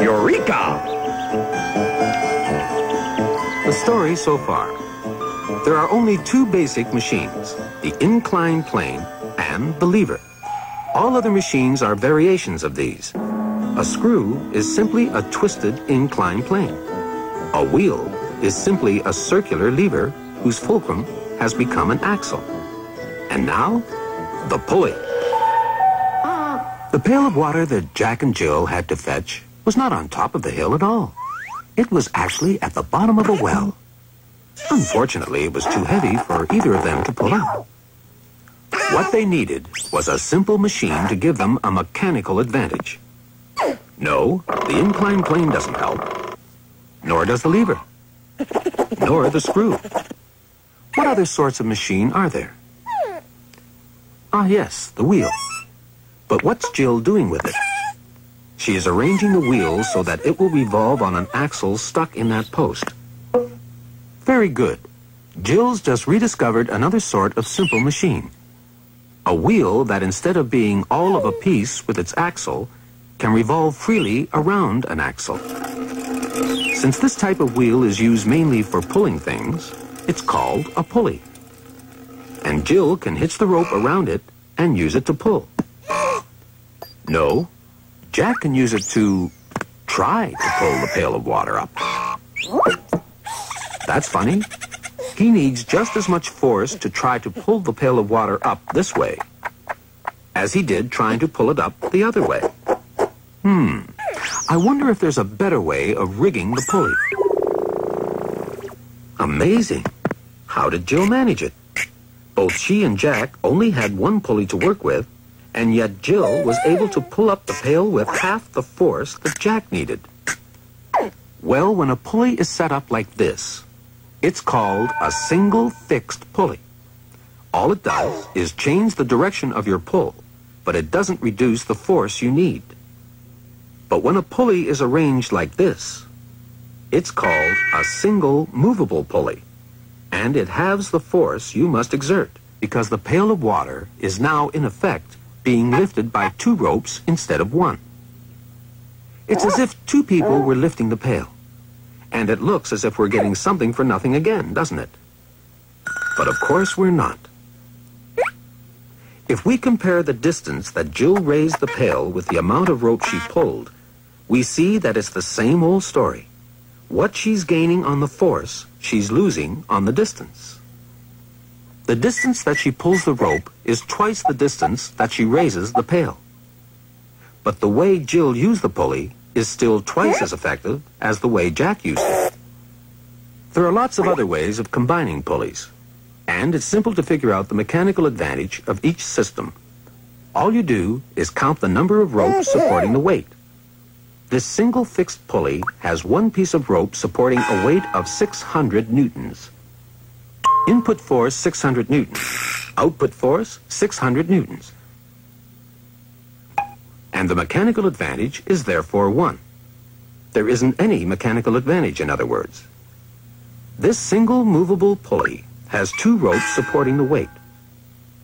Eureka! The story so far. There are only two basic machines, the inclined plane and the lever. All other machines are variations of these. A screw is simply a twisted inclined plane. A wheel is simply a circular lever whose fulcrum has become an axle. And now, the pulley. The pail of water that Jack and Jill had to fetch was not on top of the hill at all. It was actually at the bottom of a well. Unfortunately, it was too heavy for either of them to pull up. What they needed was a simple machine to give them a mechanical advantage. No, the inclined plane doesn't help. Nor does the lever. Nor the screw. What other sorts of machine are there? Ah, yes, the wheel. But what's Jill doing with it? She is arranging the wheel so that it will revolve on an axle stuck in that post. Very good. Jill's just rediscovered another sort of simple machine. A wheel that instead of being all of a piece with its axle, can revolve freely around an axle. Since this type of wheel is used mainly for pulling things, it's called a pulley. And Jill can hitch the rope around it and use it to pull. No, Jack can use it to try to pull the pail of water up. That's funny. He needs just as much force to try to pull the pail of water up this way as he did trying to pull it up the other way. Hmm. I wonder if there's a better way of rigging the pulley. Amazing. How did Jill manage it? Both she and Jack only had one pulley to work with, and yet Jill was able to pull up the pail with half the force that Jack needed. Well, when a pulley is set up like this, it's called a single fixed pulley. All it does is change the direction of your pull, but it doesn't reduce the force you need. But when a pulley is arranged like this, it's called a single movable pulley, and it halves the force you must exert because the pail of water is now, in effect, being lifted by two ropes instead of one. It's as if two people were lifting the pail. And it looks as if we're getting something for nothing again, doesn't it? But of course we're not. If we compare the distance that Jill raised the pail with the amount of rope she pulled, we see that it's the same old story. What she's gaining on the force, she's losing on the distance. The distance that she pulls the rope is twice the distance that she raises the pail. But the way Jill used the pulley is still twice as effective as the way Jack used it. There are lots of other ways of combining pulleys, and it's simple to figure out the mechanical advantage of each system. All you do is count the number of ropes supporting the weight. This single fixed pulley has one piece of rope supporting a weight of 600 newtons. Input force 600 newtons. Output force 600 newtons and the mechanical advantage is therefore 1. There isn't any mechanical advantage, in other words. This single movable pulley has two ropes supporting the weight.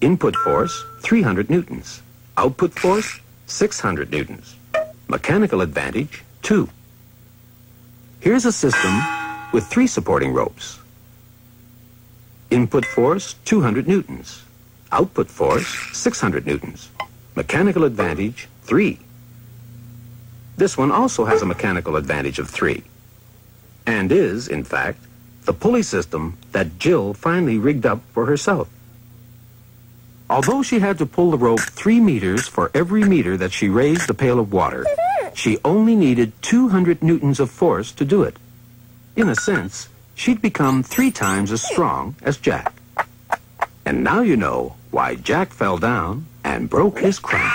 Input force, 300 newtons. Output force, 600 newtons. Mechanical advantage, 2. Here's a system with three supporting ropes. Input force, 200 newtons. Output force, 600 newtons. Mechanical advantage, 3. This one also has a mechanical advantage of 3, and is, in fact, the pulley system that Jill finally rigged up for herself. Although she had to pull the rope 3 meters for every meter that she raised the pail of water, she only needed 200 newtons of force to do it. In a sense, she'd become three times as strong as Jack. And now you know why Jack fell down and broke his crown.